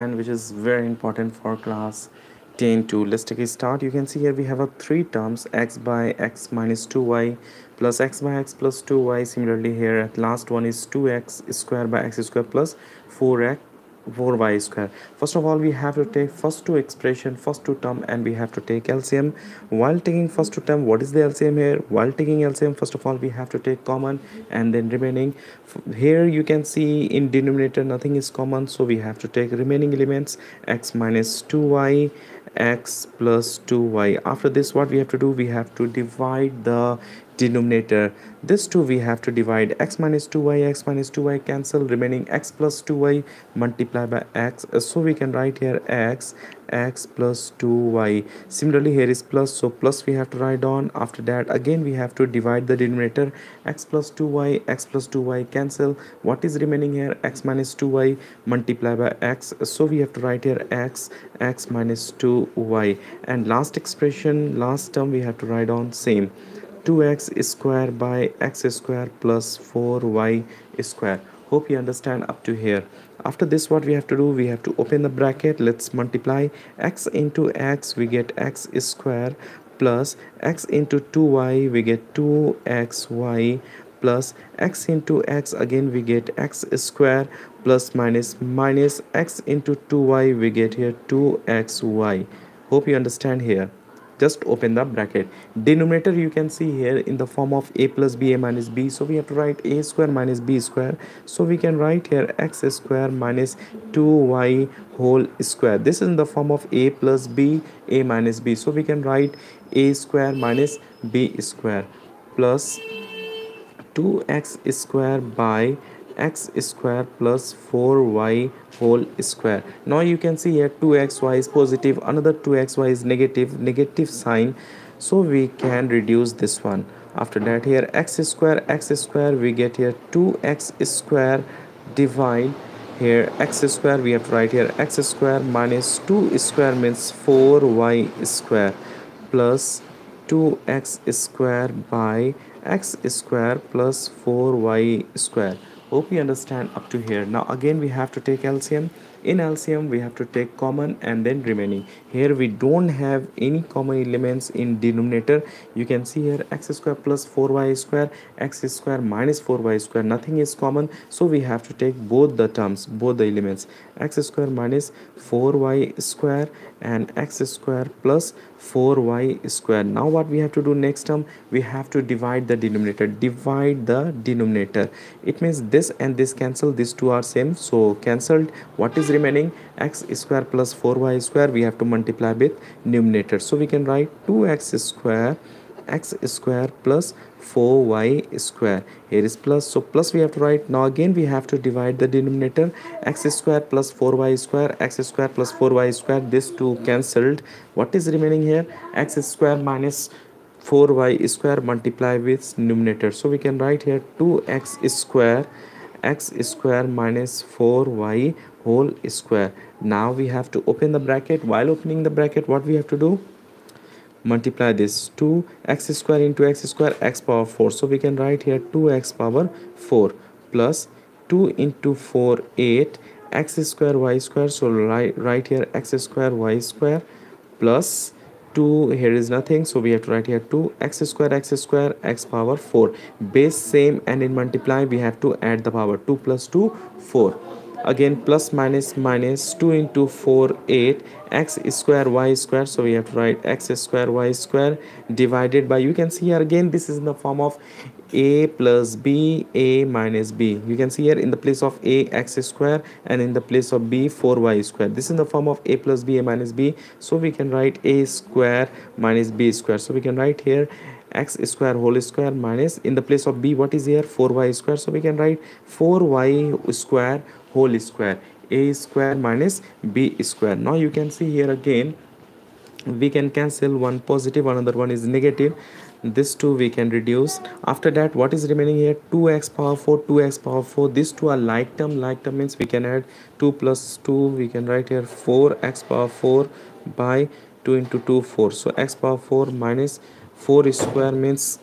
and which is very important for class 10 to let's take a start. You can see here we have a three terms x by x minus 2y plus x by x plus 2y similarly here at last one is 2x square by x square plus 4x 4y square. First of all we have to take first two expression first two term and we have to take LCM while taking first two term what is the LCM here? While taking LCM first of all we have to take common and then remaining. Here you can see in denominator nothing is common so we have to take remaining elements x minus 2y x plus 2y after this what we have to do? We have to divide the denominator. This two we have to divide. X minus 2y x minus 2y cancel. Remaining x plus 2y multiply by x. Uh, so we can write here x x plus 2y similarly here is plus. So plus we have to write on. After that again we have to divide the denominator. X plus 2y x plus 2y cancel. What is remaining here? X minus 2y multiply by x. Uh, so we have to write here x x minus 2y and last expression last term we have to write on same 2x square by x square plus 4y square. Hope you understand up to here. After this what we have to do we have to open the bracket. Let's multiply x into x we get x square plus x into 2y we get 2xy plus x into x again we get x square plus minus minus x into 2y we get here 2xy hope you understand here just open the bracket. Denominator you can see here in the form of a plus b a minus b. So we have to write a square minus b square. So we can write here x square minus 2y whole square. This is in the form of a plus b a minus b. So we can write a square minus b square plus 2x square by x square plus 4y whole square. Now you can see here 2xy is positive another 2xy is negative negative sign. So we can reduce this one. After that here x square x square we get here 2x square divide. Here x square we have to write here x square minus 2 square means 4y square plus 2x square by x square plus 4y square hope you understand up to here. Now again we have to take LCM in LCM we have to take common and then remaining. Here we don't have any common elements in denominator. You can see here x square plus 4y square x square minus 4y square. Nothing is common. So we have to take both the terms both the elements. x square minus 4y square and x square plus 4y square. Now what we have to do next term? We have to divide the denominator. Divide the denominator. It means this and this cancel. These two are same. So cancelled. What is remaining x square plus 4y square we have to multiply with numerator. So we can write 2x square x square plus 4y square. Here is plus. So plus we have to write. Now again we have to divide the denominator. x square plus 4y square x square plus 4y square. This two cancelled. What is remaining here? x square minus 4y square multiply with numerator. So we can write here 2x square x square minus 4y whole square. Now we have to open the bracket. While opening the bracket what we have to do? Multiply this 2 x square into x square x power 4 so we can write here 2x power 4 plus 2 into 4 8 x square y square. So write, write here x square y square plus 2 here is nothing so we have to write here 2 x square x square x power 4 base same and in multiply we have to add the power 2 plus 2 4 again plus minus minus 2 into 4 8 x square y square. So we have to write x square y square divided by you can see here again this is in the form of a plus b a minus b. You can see here in the place of a x square and in the place of b 4y square. This is in the form of a plus b a minus b. So we can write a square minus b square. So we can write here x square whole square minus in the place of b what is here? 4y square. So we can write 4y square whole square. A square minus b square. Now you can see here again we can cancel one positive another one is negative. This two we can reduce. After that what is remaining here? 2x power 4 2x power 4 these two are like term. Like term means we can add 2 plus 2 we can write here 4x power 4 by 2 into 2 4 so x power 4 minus 4 square means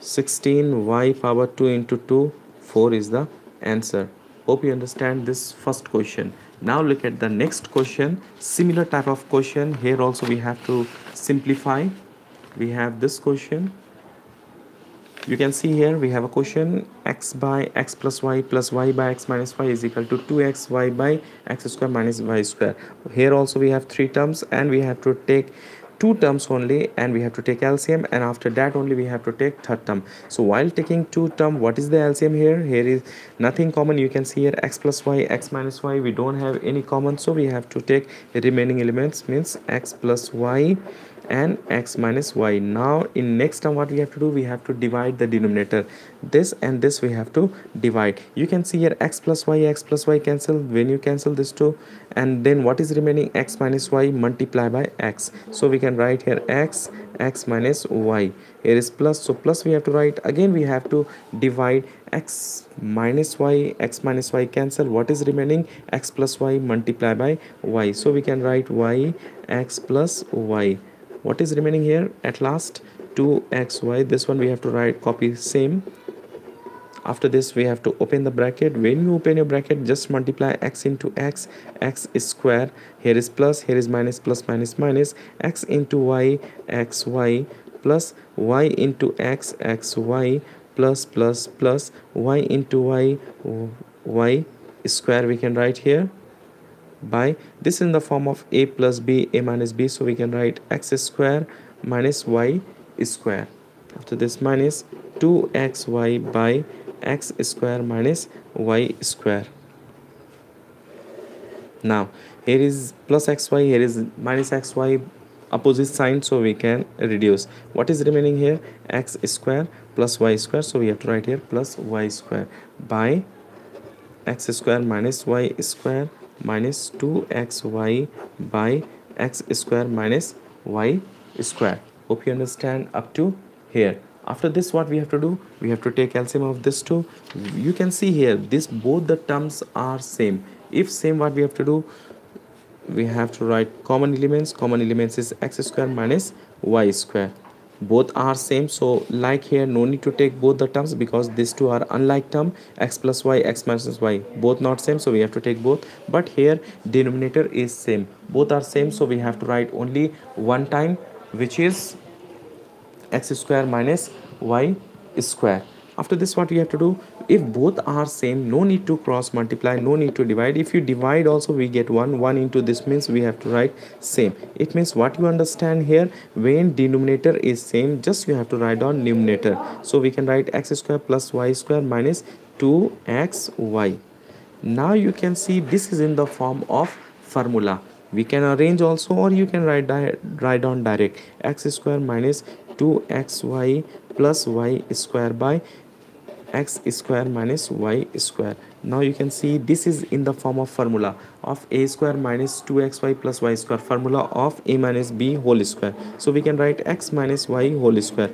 16 y power 2 into 2 4 is the answer hope you understand this first question. Now look at the next question. Similar type of question. Here also we have to simplify. We have this question. You can see here we have a question. X by x plus y plus y by x minus y is equal to 2x y by x square minus y square. Here also we have three terms and we have to take two terms only and we have to take LCM and after that only we have to take third term. So while taking two term what is the LCM here? Here is nothing common. You can see here x plus y x minus y. We don't have any common so we have to take the remaining elements means x plus y and x minus y. Now in next term what we have to do? We have to divide the denominator. This and this we have to divide. You can see here x plus y x plus y cancel. When you cancel this two and then what is remaining? x minus y multiply by x. So we can write here x x minus y. Here is plus. So plus we have to write. Again we have to divide x minus y x minus y cancel. What is remaining? x plus y multiply by y. So we can write y x plus y what is remaining here? At last 2xy this one we have to write copy same. After this we have to open the bracket. When you open your bracket just multiply x into x x is square. Here is plus here is minus plus minus minus. X into y x y plus y into x x y plus plus plus. Y into y y square we can write here by this in the form of a plus b a minus b so we can write x square minus y square. After this minus 2xy by x square minus y square. Now here is plus xy here is minus xy opposite sign so we can reduce. What is remaining here? x square plus y square so we have to write here plus y square by x square minus y square minus 2xy by x square minus y square. Hope you understand up to here. After this what we have to do? We have to take LCM of this two. You can see here this both the terms are same. If same what we have to do? We have to write common elements. Common elements is x square minus y square both are same so like here no need to take both the terms because these two are unlike term x plus y x minus y. Both not same so we have to take both. But here denominator is same. Both are same so we have to write only one time which is x square minus y square. After this what we have to do if both are same no need to cross multiply no need to divide. If you divide also we get 1 1 into this means we have to write same. It means what you understand here when denominator is same just you have to write on numerator. So we can write x square plus y square minus 2xy now you can see this is in the form of formula. We can arrange also or you can write write down direct. x square minus 2xy plus y square by x square minus y square. Now you can see this is in the form of formula of a square minus 2xy plus y square. Formula of a minus b whole square. So we can write x minus y whole square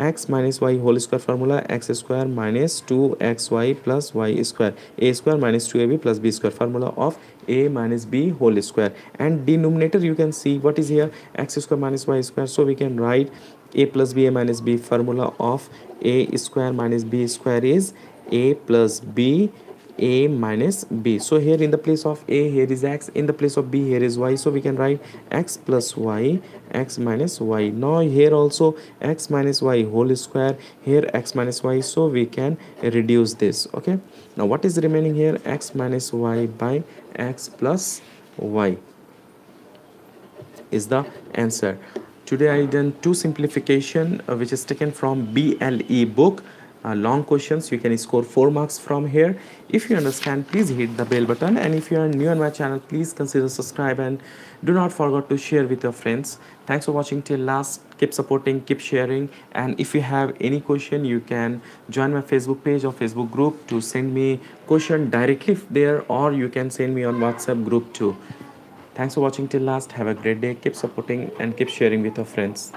X minus Y whole square formula X square minus two X Y plus Y square A square minus two A B plus B square formula of A minus B whole square and denominator you can see what is here X square minus Y square so we can write A plus B A minus B formula of A square minus B square is A plus B a minus b. So here in the place of a here is x. In the place of b here is y. So we can write x plus y x minus y. Now here also x minus y whole square. Here x minus y. So we can reduce this. Okay? Now what is remaining here? X minus y by x plus y is the answer. Today i done two simplification uh, which is taken from BLE book uh, long questions you can score four marks from here. If you understand please hit the bell button. And if you are new on my channel please consider subscribe and do not forget to share with your friends. Thanks for watching. Till last keep supporting keep sharing. And if you have any question you can join my facebook page or facebook group to send me question directly there or you can send me on whatsapp group too. Thanks for watching. Till last have a great day. Keep supporting and keep sharing with your friends